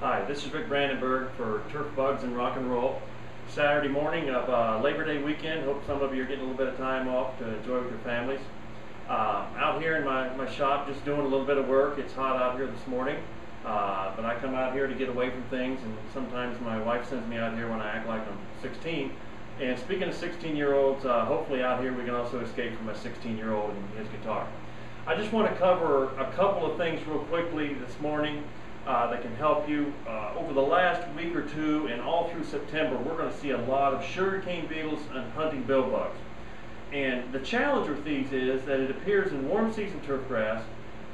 Hi, this is Rick Brandenburg for Turf Bugs and Rock and Roll. Saturday morning of uh, Labor Day weekend. Hope some of you are getting a little bit of time off to enjoy with your families. Uh, out here in my, my shop just doing a little bit of work. It's hot out here this morning. Uh, but I come out here to get away from things and sometimes my wife sends me out here when I act like I'm 16. And speaking of 16 year olds, uh, hopefully out here we can also escape from a 16 year old and his guitar. I just want to cover a couple of things real quickly this morning uh, that can help you. Uh, over the last week or two and all through September, we're going to see a lot of sugarcane beetles and hunting bill bugs. And the challenge with these is that it appears in warm season turf grass,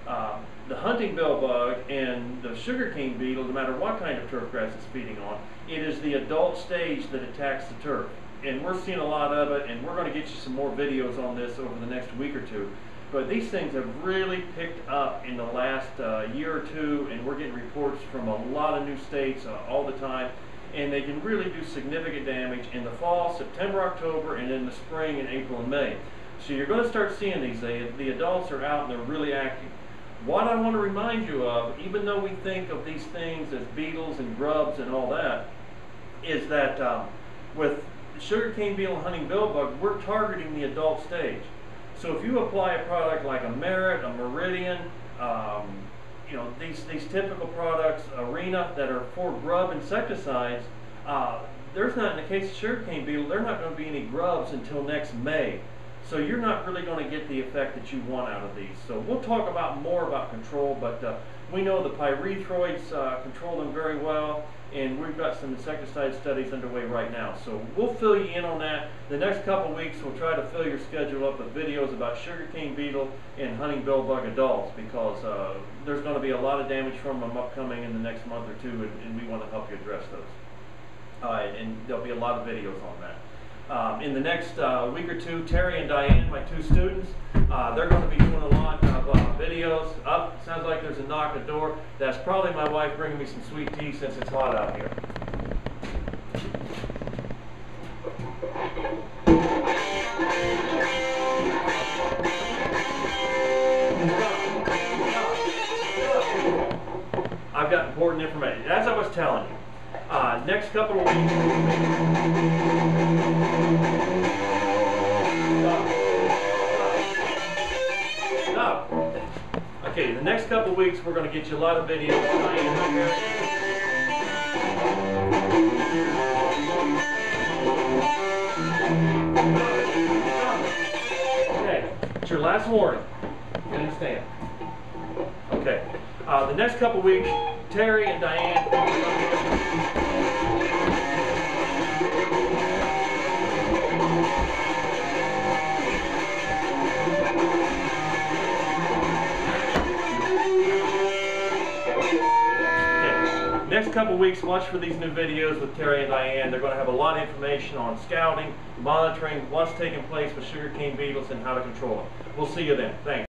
uh, the hunting bill bug and the sugarcane beetle, no matter what kind of turf grass it's feeding on, it is the adult stage that attacks the turf. And we're seeing a lot of it, and we're going to get you some more videos on this over the next week or two. But these things have really picked up in the last uh, year or two, and we're getting reports from a lot of new states uh, all the time. And they can really do significant damage in the fall, September, October, and in the spring in April and May. So you're going to start seeing these. They, the adults are out and they're really active. What I want to remind you of, even though we think of these things as beetles and grubs and all that, is that um, with sugarcane beetle hunting bill bug, we're targeting the adult stage. So if you apply a product like a Merit, a Meridian, um, you know, these, these typical products, Arena, that are for grub insecticides, uh, there's not, in the case of sugarcane beetle, there's not going to be any grubs until next May. So you're not really going to get the effect that you want out of these. So we'll talk about more about control, but uh, we know the pyrethroids uh, control them very well, and we've got some insecticide studies underway right now. So we'll fill you in on that. The next couple weeks, we'll try to fill your schedule up with videos about sugarcane beetle and hunting bug adults, because uh, there's going to be a lot of damage from them upcoming in the next month or two, and, and we want to help you address those. And there'll be a lot of videos on that. Um, in the next uh, week or two, Terry and Diane, my two students, uh, they're going to be doing a lot of uh, videos. Up, sounds like there's a knock at the door. That's probably my wife bringing me some sweet tea since it's hot out here. I've got important information. As I was telling you, uh, next couple of weeks. Okay, the next couple weeks we're going to get you a lot of videos. Okay, it's your last warning. You understand? Okay. Uh, the next couple weeks, Terry and Diane. Next couple weeks, watch for these new videos with Terry and Diane. They're going to have a lot of information on scouting, monitoring, what's taking place with sugarcane beetles, and how to control them. We'll see you then. Thanks.